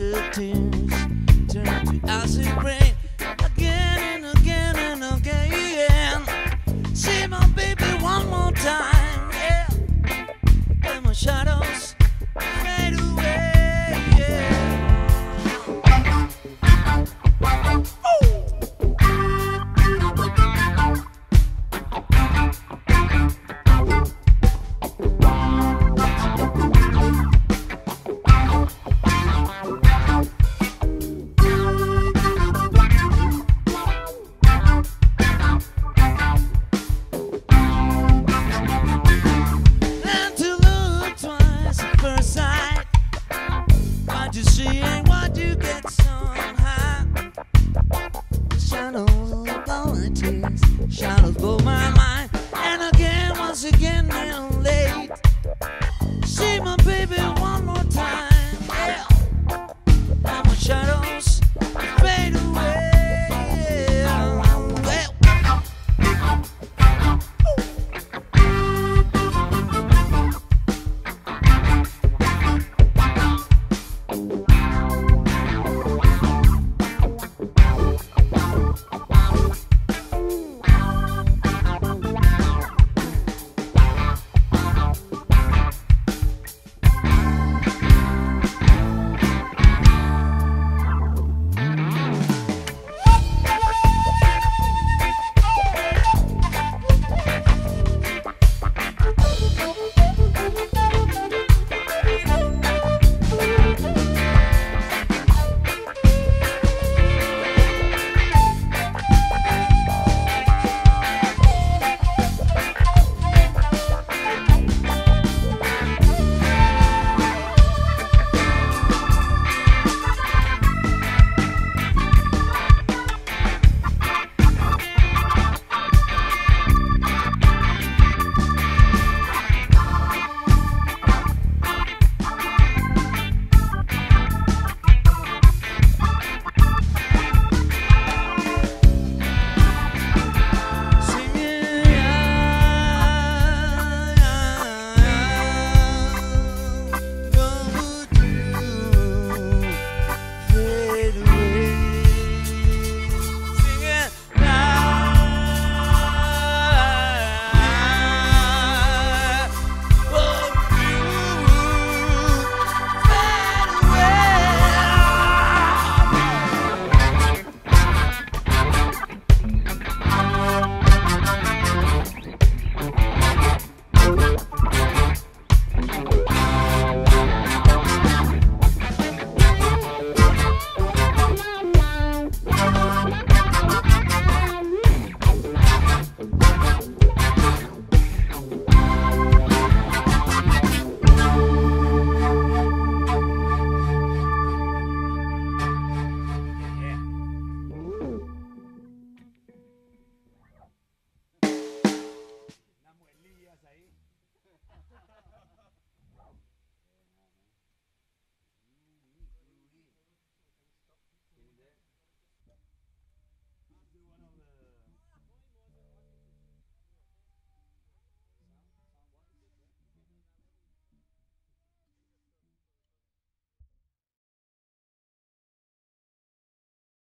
disappear almost blew my mind. And again, once again, I'm late. See my baby one more time. Yeah. I'm a shadow.